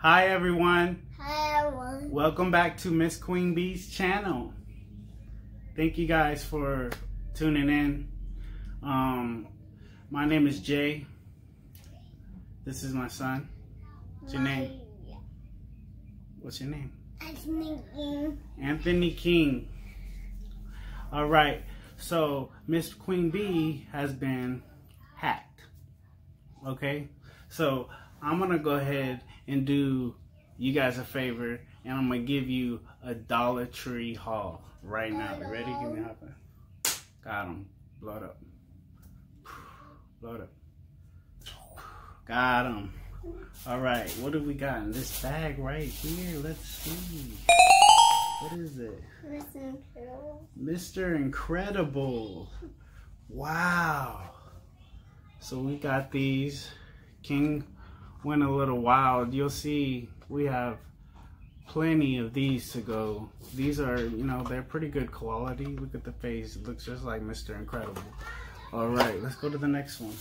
Hi everyone. Hi everyone. Welcome back to Miss Queen Bee's channel. Thank you guys for tuning in. Um, my name is Jay. This is my son. What's your name? What's your name? Anthony. King. Anthony King. All right. So Miss Queen Bee has been hacked. Okay. So I'm gonna go ahead and do you guys a favor, and I'm gonna give you a Dollar Tree haul right now. You ready? Give me a five. Got him. Blow it up. Blow it up. Got him. All right. What do we got in this bag right here? Let's see. What is it? Listen to Mr. Incredible. Wow. So we got these. King went a little wild. You'll see we have plenty of these to go. These are, you know, they're pretty good quality. Look at the face. It looks just like Mr. Incredible. All right, let's go to the next one.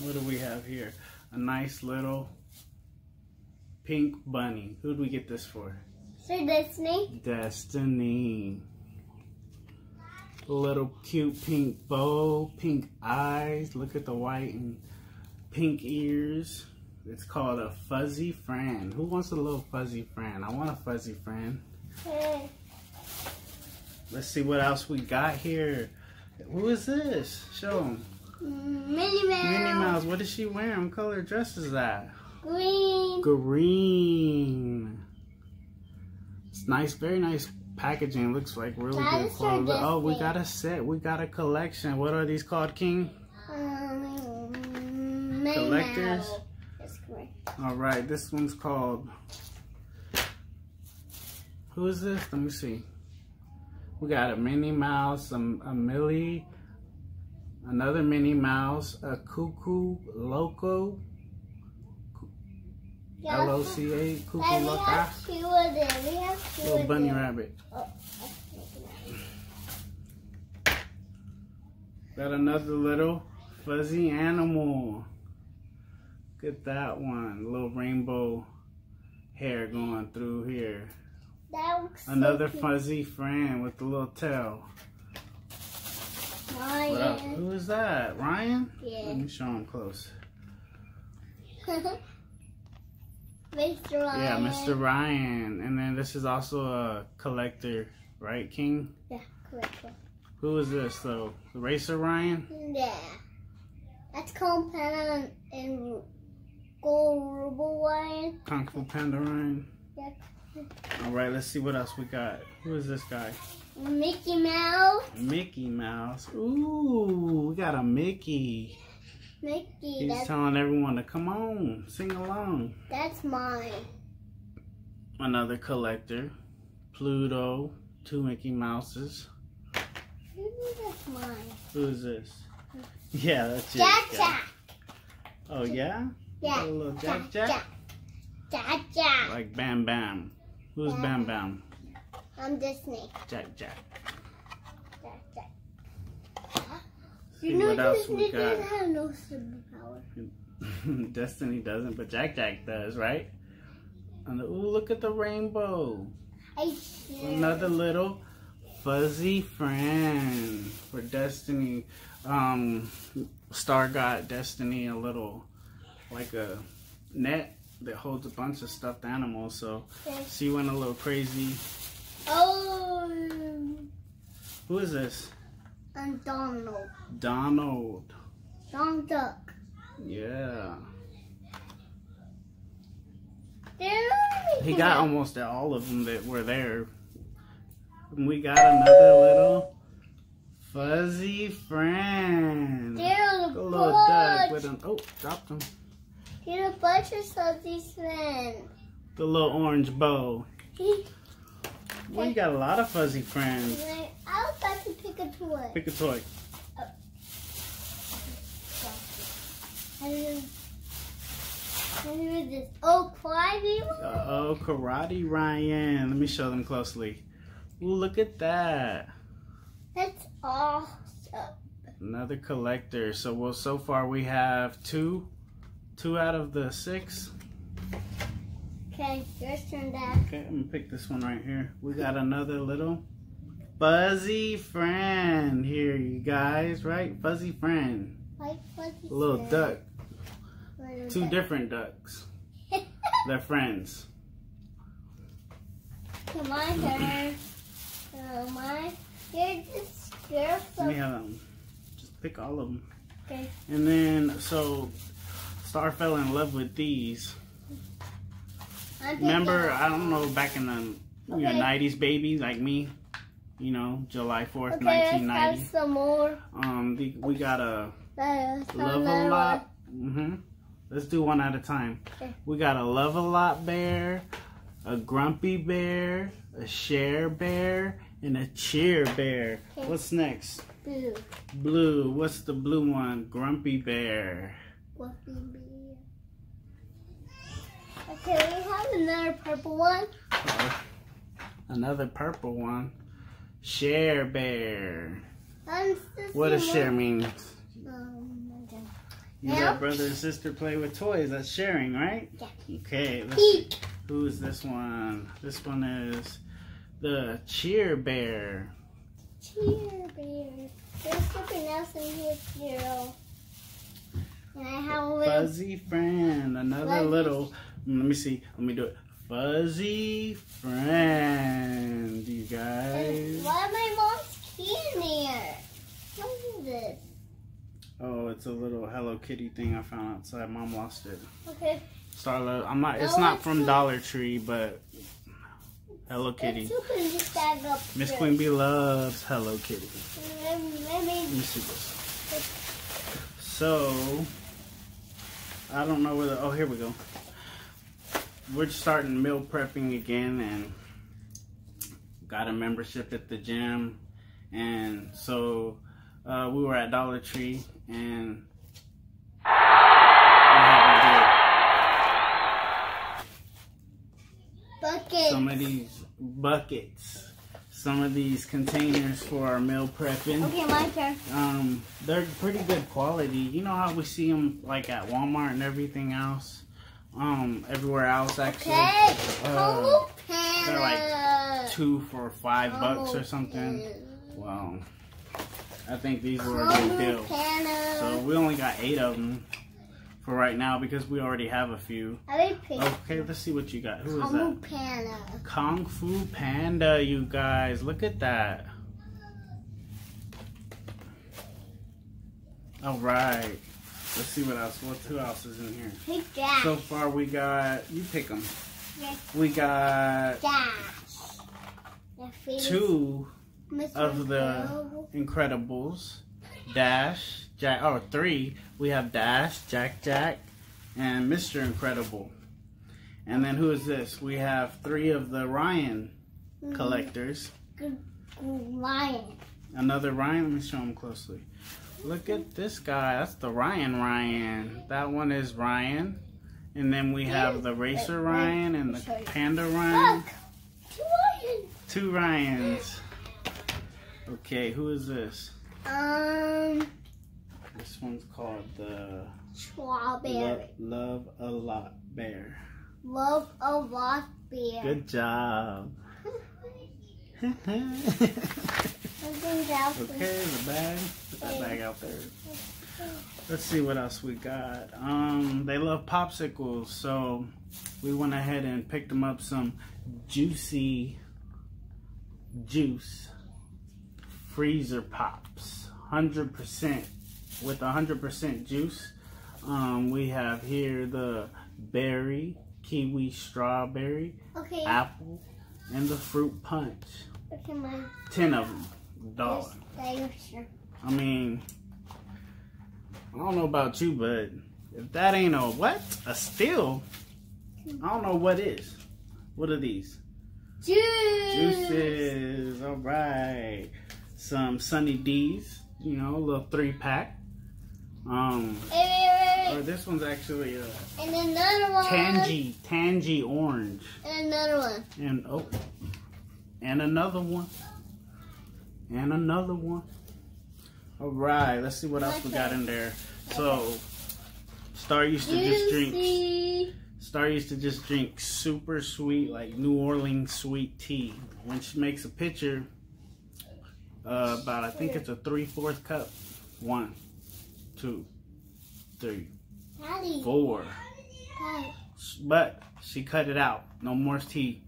What do we have here? A nice little pink bunny. Who'd we get this for? Sir Disney. Destiny. Little cute pink bow, pink eyes. Look at the white and pink ears. It's called a fuzzy friend. Who wants a little fuzzy friend? I want a fuzzy friend. Hey. Let's see what else we got here. Who is this? Show them. Minnie Mouse. Minnie Mouse. What is she wearing? What color dress is that? Green. Green. It's nice, very nice packaging. Looks like really good quality. Oh, we got a set. We got a collection. What are these called, King? Um, Collectors? Mouse. That's correct. All right, this one's called. Who is this? Let me see. We got a Minnie Mouse, a, a Millie, another Minnie Mouse, a Cuckoo Loco, L O C A, Cuckoo we have two of them. We have two little of bunny them. rabbit. Oh, Got another little fuzzy animal. Look at that one. Little rainbow hair going through here. that looks so Another cute. fuzzy friend with the little tail. What? Ryan. Who is that? Ryan? Yeah. Let me show him close. Mr. Ryan. Yeah, Mr. Ryan. And then this is also a collector, right, King? Yeah, correct. Who is this, though? Racer Ryan? Yeah. That's called Panda and Gold Ryan. Kung Fu Panda Ryan? Yeah. All right, let's see what else we got. Who is this guy? Mickey Mouse. Mickey Mouse. Ooh, we got a Mickey. Mickey. He's That's, telling everyone to come on, sing along. that's mine. Another collector. Pluto. Two Mickey Mouses. Maybe that's mine. Who is this? Yeah, that's it. Jack. Jack. Oh, yeah? Yeah. A little Jack Jack? Jack. Jack Jack. Like Bam Bam. Who's Bam Bam? I'm Disney. Jack Jack. Jack Jack. See You know what else we got. have no superpower. Destiny doesn't, but Jack Jack does, right? And ooh, look at the rainbow. I see. Another little fuzzy friend for Destiny. Um, Star got Destiny a little, like a net that holds a bunch of stuffed animals. So she went a little crazy. Oh, Who is this? and Donald. Donald. Donald Duck. Yeah. He got almost all of them that were there. And we got another little fuzzy friend. There's a A little duck with an oh, dropped him. There's a bunch of Salty's friends. The little orange bow. Well, you got a lot of fuzzy friends. I was about to pick a toy. Pick a toy. Oh. And and this? Oh, oh, Karate Ryan. Let me show them closely. Ooh, look at that. That's awesome. Another collector. So well, so far we have two, two out of the six. Okay, your turn, Dad. Okay, I'm gonna pick this one right here. We got another little fuzzy friend here, you guys, right? Fuzzy friend. Like fuzzy. A little friend. duck. Little Two duck. different ducks. They're friends. Okay, my turn. Uh, my. You're just. You're Let so. me have them. Just pick all of them. Okay. And then, so, Star fell in love with these. Remember. I don't know, back in the you know, 90s babies like me, you know, July 4th, Okay, let's have 1990. some more. Um, the, we got a Love a lot. Mm-hmm. Let's do one at a time. Okay. We got a love a lot bear, a grumpy bear, a share bear, and a cheer bear. Okay. What's next? Blue. Blue. What's the blue one? Grumpy bear. Fluffy bear. Okay, we have another purple one. Another purple one. Share bear. What does share mean? Um, okay. You let brother and sister play with toys. That's sharing, right? Yeah. Okay. Pink. Who's this one? This one is the cheer bear. Cheer bear. There's something else in here too. And I have a little. Fuzzy friend. Another Fuzzy. little. Let me see. Let me do it. Fuzzy friend. You guys. Why my mom's key in there? What is this? Oh, it's a little Hello Kitty thing I found outside. Mom lost it. Okay. Starla. I'm not. It's No, not from. Dollar Tree, but Hello Kitty. Let's open this bag up. Miss. Queen Bee loves Hello Kitty. Let me, let me Let me see this. So, I don't know whether. Oh, here we go. We're starting meal prepping again, and got a membership at the gym, and so uh, we were at Dollar Tree, and we had bucket. to get some of these buckets, some of these containers for our meal prepping. Okay, my turn. Um, they're pretty good quality. You know how we see them like at Walmart and everything else. Um, everywhere else actually. Okay. Uh, they're like Two for five bucks or something. Wow. I think these were a good deal. So we only got eight of them for right now because we already have a few. I will pick Okay, let's see what you got. Who is that? Panda. Kung Fu Panda, you guys. Look at that. All right. Let's see what else. What who else is in here? Pick Dash. So far, we got. You pick them. Okay. We got Dash. Two of the Incredible. Incredibles. Dash, Jack. Oh, three. We have Dash, Jack, Jack, and Mr. Incredible. And then who is this? We have three of the Ryan Mm-hmm. collectors. Lion. Another Ryan. Let me show him closely. Look at this guy. That's the Ryan Ryan. That one is Ryan. And then we have the Racer Ryan and let me show the. Panda Ryan. Look. Two lions. Two Ryans. Okay, who is this? Um, This one's called the strawberry. Lo- Love a Lot Bear. Love a lot bear. Good job. okay, Something's out there. the bag. Put that bag out there. Let's see what else we got. Um, they love popsicles, so we went ahead and picked them up some juicy juice freezer pops, hundred percent with hundred percent juice. Um, we have here the berry, kiwi, strawberry, Okay. apple, and the fruit punch. Okay, my Ten of them, dollar. I mean, I don't know about you, but if that ain't a what? A steal? I don't know what is. What are these? Juice. Juices. All right. Some Sunny D's. You know, a little three pack. Um, Wait, wait, or this one's actually a wait. And another one. tangy, tangy orange, And another one. and oh, and another one, and another one. All right. Let's see what else we got in there. So, Star used to just drink Star used to just drink super sweet, like New Orleans sweet tea. When she makes a pitcher, uh, about I think it's a three fourth cup. One, two, three, Daddy. four. Daddy. But she cut it out. No more tea.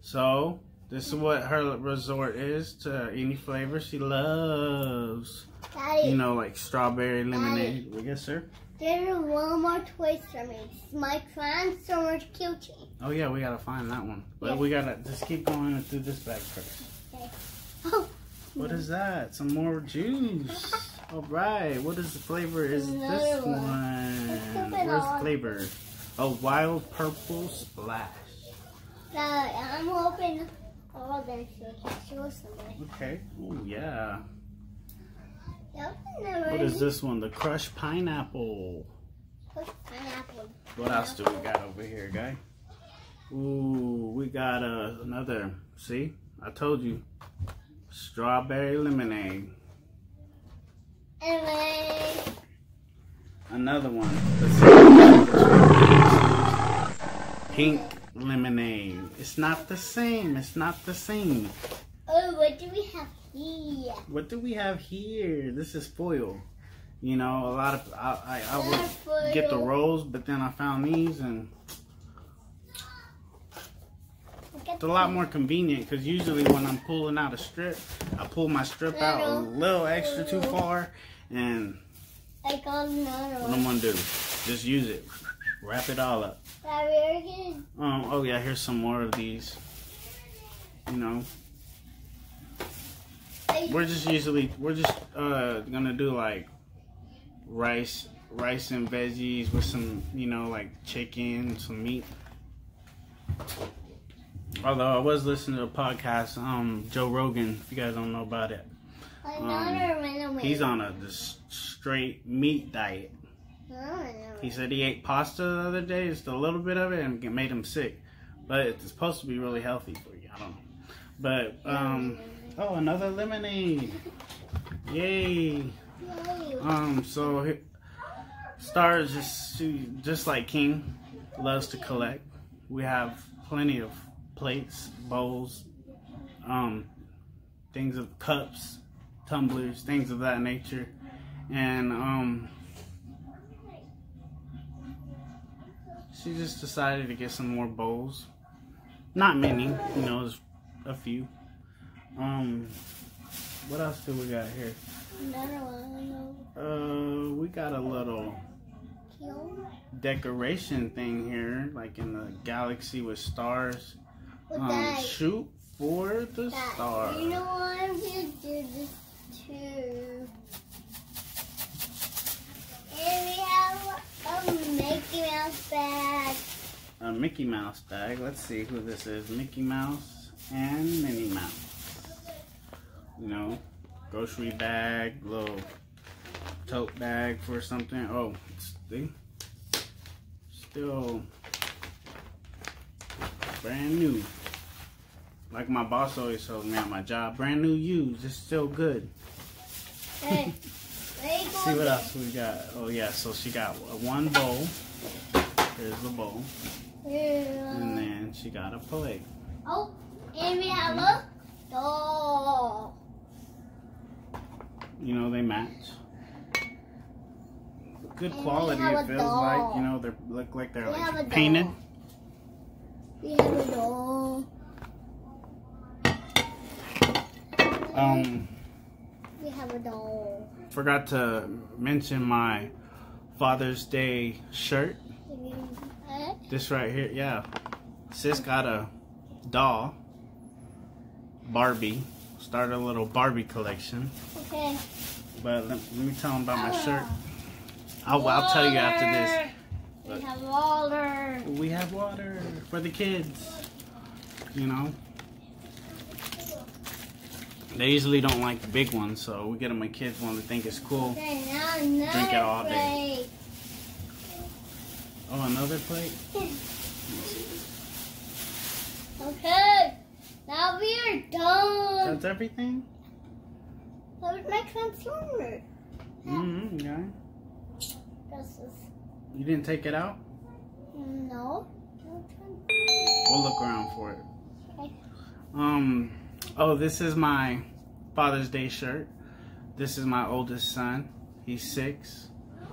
So this is what her resort is to any flavor she loves. Daddy. You know, like strawberry lemonade. Yes, sir. There's one more toy for me. It's my Transformers keychain. Oh yeah, we gotta find that one. But Yeah. we gotta just keep going through this bag first. Oh, What is that? Some more juice. All right. What is the flavor? Is this one. one? Let's flip it Where's the flavor? A wild purple splash. Daddy, I'm hoping all of them so I can show somebody. Okay. Oh yeah. What is this one? The crushed pineapple. Crushed pineapple. What else do we got over here, guy? Ooh, we got uh, another. See, I told you, strawberry lemonade. Then Another one. Pink lemonade. It's not the same. It's not the same. oh, what do we have here? What do we have here? This is foil. You know, a lot of I I, I would get the rolls, but then I found these and it's a lot more convenient because usually when I'm pulling out a strip, I pull my strip out a little extra too far, and I got another what I'm gonna do, just use it, wrap it all up. Um, oh yeah, here's some more of these. You know, we're just usually we're just uh gonna do like rice, rice and veggies with some you know like chicken, some meat. Although I was listening to a podcast, um, Joe Rogan. If you guys don't know about it, one. he's on a just straight meat diet. He said he ate pasta the other day, just a little bit of it, and it made him sick. But it's supposed to be really healthy for you. I don't know. But um, oh, another lemonade! Yay! Um, so Star is just she- just like King, loves to collect. We have plenty of plates, bowls, um, things of cups, tumblers, things of that nature, and um, she just decided to get some more bowls. Not many, you know, just a few. Um, what else do we got here? Uh, we got a little decoration thing here, like in the galaxy with stars. Um, shoot for the that. stars. You know what? I'm gonna do this too. And we have a Mickey Mouse bag. A Mickey Mouse bag. Let's see who this is. Mickey Mouse and Minnie Mouse. You know, grocery bag, little tote bag for something. Oh, it's the still brand new. Like my boss always tells me at my job, brand new used. It's still good. Hey, see what else we got. Oh yeah, so she got one bowl. Here's the bowl, Yeah. and then she got a plate. Oh, and we have a doll. You know they match. Good And quality. It feels doll. like you know they look like they're We like painted. doll. We have a doll. Um, We have a doll. forgot to mention my Father's Day shirt. This right here, yeah. Sis got a doll, Barbie. Start a little Barbie collection. Okay. But let, let me tell them about my shirt. I'll, I'll tell you after this. We have water. We have water for the kids. You know? They usually don't like the big ones, so we get them a kids one they think it's cool. Okay, now Drink it all day. plate. Oh, another plate? Okay. Now we are done. That's everything? That was my transformer. Mm-hmm, yeah. This is You didn't take it out? No. We'll look around for it. Okay. Um, oh, this is my Father's Day shirt. This is my oldest son. He's six.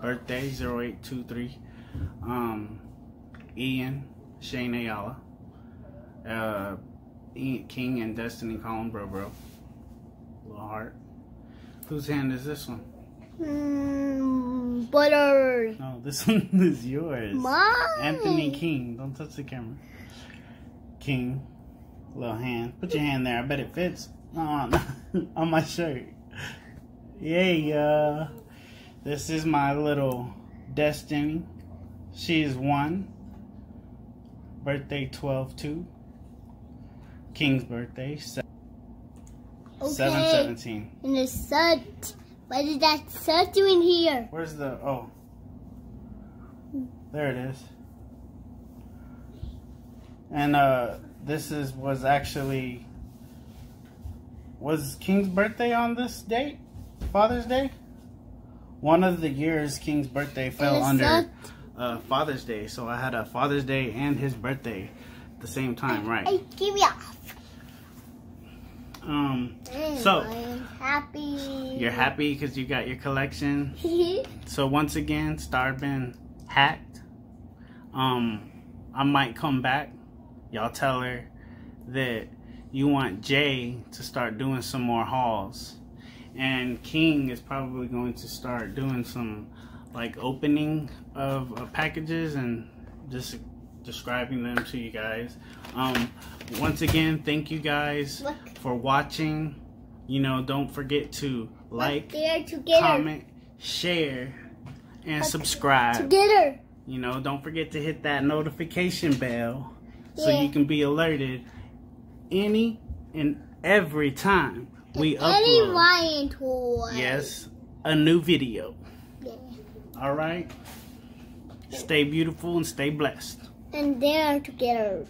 Birthday 0823. Um, Ian Shane Ayala. Uh, Ian King and Destiny Colin Bro Bro. Little heart. Whose hand is this one? Mm, butter. No, this one is yours. Mine. Anthony King. Don't touch the camera. King. Little hand. Put your hand there. I bet it fits. On, on my shirt. Yay, uh. This is my little Destiny. She is one. Birthday 12 2. King's birthday 7 Okay. 17. And the shirt. What is that shirt doing here? Where's the. Oh. There it is. And uh this is was actually was King's birthday on this date? Father's Day? One of the years King's birthday fell under uh, Father's Day, so I had a Father's Day and his birthday at the same time, right? Hey, give me off. Um, So- I am happy. you're happy because you got your collection. So once again, Star been hacked. Um, I might come back. Y'all tell her that you want Jay to start doing some more hauls, and King is probably going to start doing some like opening of, of packages and just describing them to you guys. Um, once again, thank you guys Look. for watching. You know, don't forget to like, comment, share, and subscribe. Together. You know, don't forget to hit that notification bell so you can be alerted any and every time we Any upload. lion toy. Yes, a new video. Yeah. All right. Stay beautiful and stay blessed. And they're together.